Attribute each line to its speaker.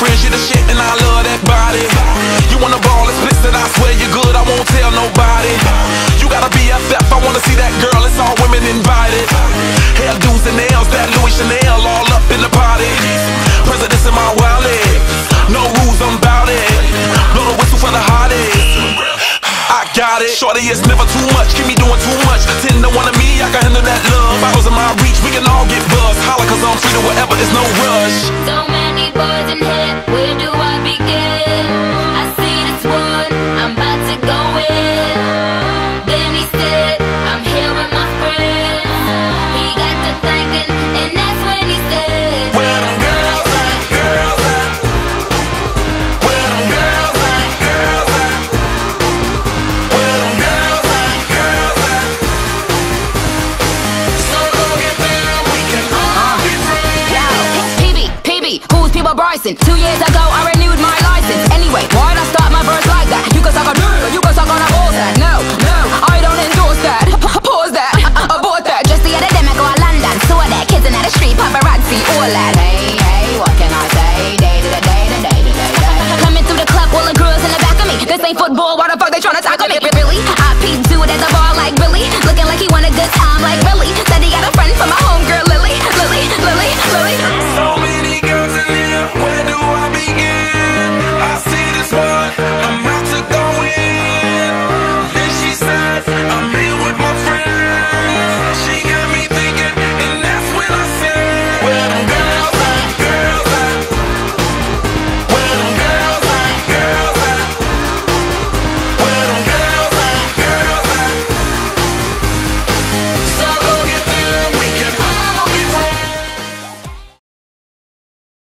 Speaker 1: friends, you the shit and I love that body. You wanna ball explicit, I swear you're good, I won't tell nobody. You gotta be a step. I wanna see that girl, it's all women invited. Hell dudes and nails, that Louis Chanel all up in the party. Presidents in my wallet, no rules, I'm bout it. Blow the whistle for the hottest. I got it, shorty, it's never too much, keep me doing too much. Ten to one of me, I can handle that love. Bottles in my reach, we can all get buzzed Holla cause I'm free to whatever, it's no rush.
Speaker 2: for Bryson. Two years ago I renewed my license. Anyway, why'd I start my verse like that? You can suck on dick, you can suck on a balls that. No, no, I don't endorse that. Pause that, I bought that. Just the other day I go to London. Saw that kids in the street, paparazzi, all that. Hey, hey, what can I say? Day to the day, to day to day, day. Coming through the club, all the girls in the back of me. This ain't football, why the fuck they tryna tackle me?